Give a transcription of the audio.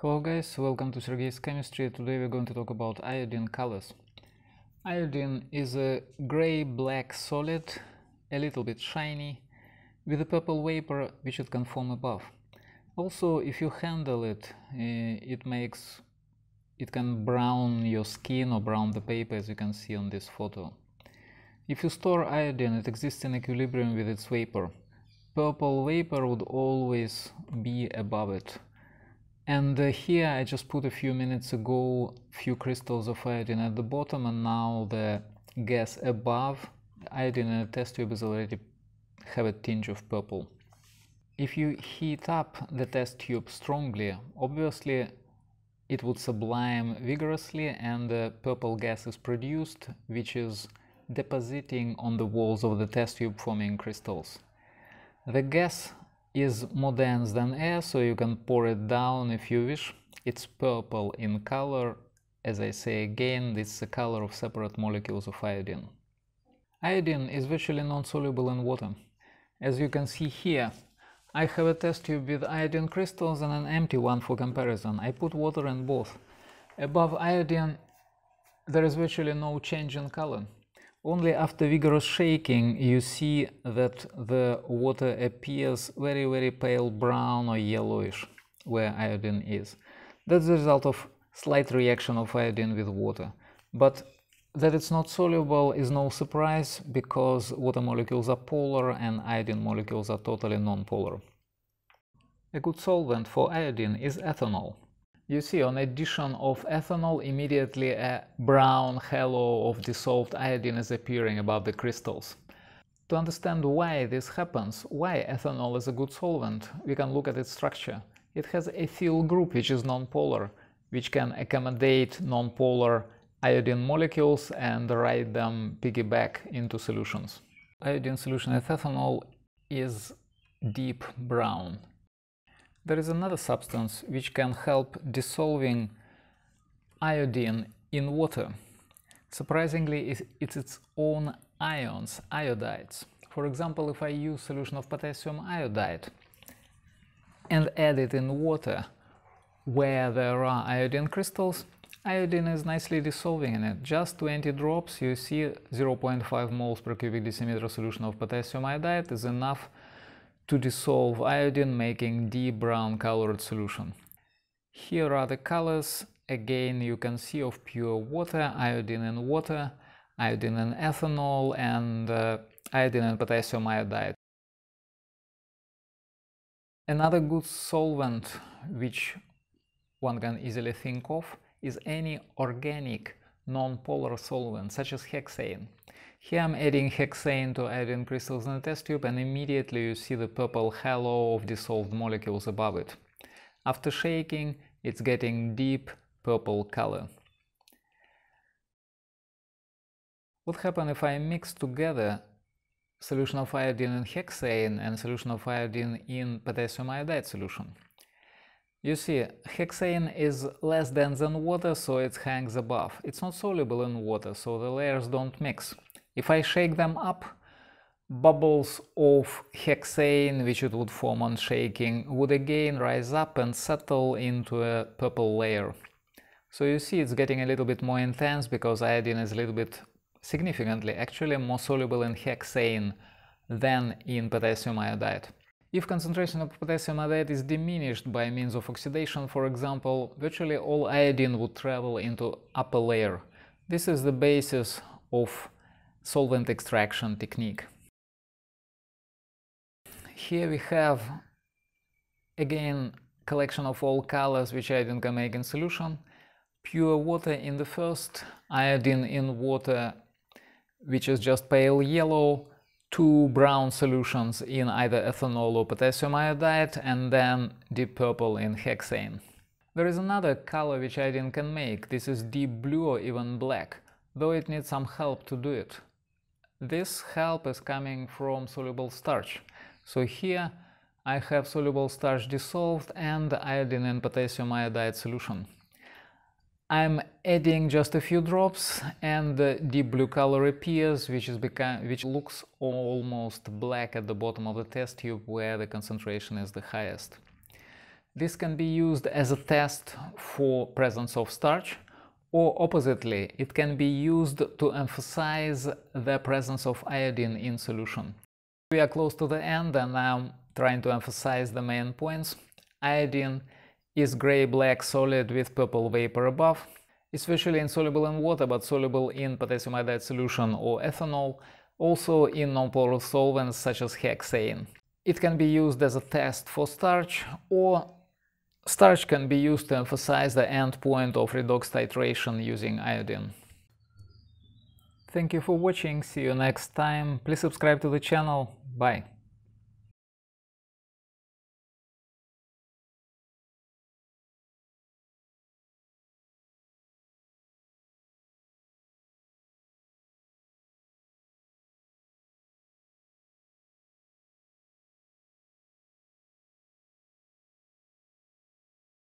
Hello guys, welcome to Sergei's Chemistry. Today we're going to talk about iodine colors. Iodine is a gray-black solid, a little bit shiny, with a purple vapor which it can form above. Also, if you handle it, uh, it makes it can brown your skin or brown the paper as you can see on this photo. If you store iodine, it exists in equilibrium with its vapor. Purple vapor would always be above it and uh, here I just put a few minutes ago few crystals of iodine at the bottom and now the gas above iodine in a test tube is already have a tinge of purple. If you heat up the test tube strongly, obviously it would sublime vigorously and the purple gas is produced which is depositing on the walls of the test tube forming crystals. The gas is more dense than air, so you can pour it down if you wish. It's purple in color. As I say again, this is the color of separate molecules of iodine. Iodine is virtually non-soluble in water. As you can see here, I have a test tube with iodine crystals and an empty one for comparison. I put water in both. Above iodine, there is virtually no change in color. Only after vigorous shaking you see that the water appears very very pale brown or yellowish where iodine is. That's the result of slight reaction of iodine with water. But that it's not soluble is no surprise because water molecules are polar and iodine molecules are totally non-polar. A good solvent for iodine is ethanol. You see on addition of ethanol immediately a brown halo of dissolved iodine is appearing above the crystals. To understand why this happens, why ethanol is a good solvent, we can look at its structure. It has a ethyl group which is nonpolar, which can accommodate nonpolar iodine molecules and write them piggyback into solutions. Iodine solution with ethanol is deep brown. There is another substance which can help dissolving iodine in water. Surprisingly, it's its own ions, iodides. For example, if I use solution of potassium iodide and add it in water where there are iodine crystals, iodine is nicely dissolving in it. Just 20 drops, you see 0.5 moles per cubic decimeter solution of potassium iodide is enough to dissolve iodine making deep brown colored solution. Here are the colors. Again, you can see of pure water, iodine and water, iodine and ethanol, and uh, iodine and potassium iodide. Another good solvent which one can easily think of is any organic non-polar solvent such as hexane. Here I'm adding hexane to iodine crystals in the test tube and immediately you see the purple halo of dissolved molecules above it. After shaking, it's getting deep purple color. What happens if I mix together solution of iodine in hexane and solution of iodine in potassium iodide solution? You see, hexane is less dense than water, so it hangs above. It's not soluble in water, so the layers don't mix. If I shake them up, bubbles of hexane, which it would form on shaking, would again rise up and settle into a purple layer. So you see it's getting a little bit more intense because iodine is a little bit significantly actually more soluble in hexane than in potassium iodide. If concentration of potassium iodide is diminished by means of oxidation, for example, virtually all iodine would travel into upper layer. This is the basis of solvent extraction technique. Here we have again collection of all colors which iodine can make in solution. Pure water in the first, iodine in water which is just pale yellow, two brown solutions in either ethanol or potassium iodide and then deep purple in hexane. There is another color which iodine can make, this is deep blue or even black, though it needs some help to do it. This help is coming from soluble starch. So here I have soluble starch dissolved and iodine and potassium iodide solution. I'm adding just a few drops and the deep blue color appears, which, is become, which looks almost black at the bottom of the test tube where the concentration is the highest. This can be used as a test for presence of starch or oppositely, it can be used to emphasize the presence of iodine in solution. We are close to the end and I'm trying to emphasize the main points. Iodine is gray-black solid with purple vapor above, especially insoluble in water but soluble in potassium iodide solution or ethanol, also in non-polar solvents such as hexane. It can be used as a test for starch or starch can be used to emphasize the end point of redox titration using iodine. Thank you for watching, see you next time, please subscribe to the channel, bye!